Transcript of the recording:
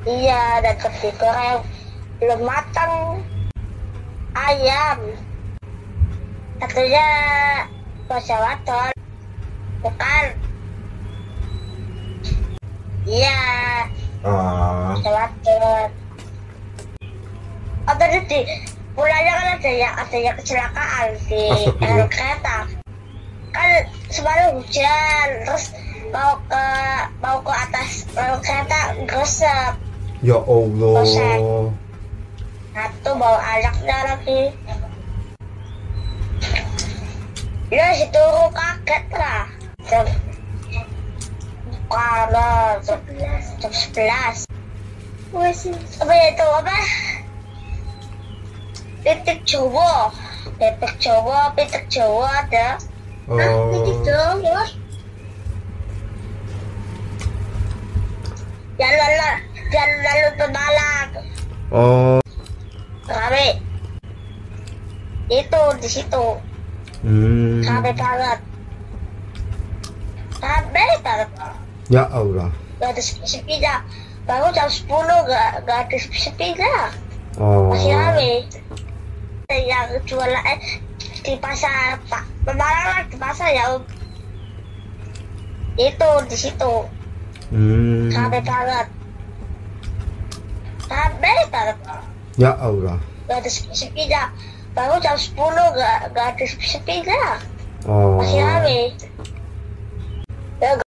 Iya, dan ketika digoreng belum matang ayam. Satunya waton. Bukan. Iya, Ah, waton. Oh, tadi di mulanya kan ada yang ada yang kecelakaan di kereta. Kan semalam hujan, terus mau ke mau ke atas rel kereta gosep. Ya Allah. Satu bawa anaknya lagi. Ya situ kaget lah. Jam karena jam jam sebelas. Apa itu apa? Titik Jawa, titik Jawa, titik Jawa ada. Oh, Jawa. Oh, rame itu di situ. Hmm, rame banget. Rame banget. Ya Allah. gak ada sepi-sepinya baru jam 10 gak, gak ada sepi-sepinya Oh, masih rame. Yang jual eh, di pasar pak. Pemalang lah di pasar ya itu di situ. Hmm, rame banget banget ya Allah. gak ada sepi-sepinya baru jam 10 gak, gak ada sepi-sepinya Oh, masih rame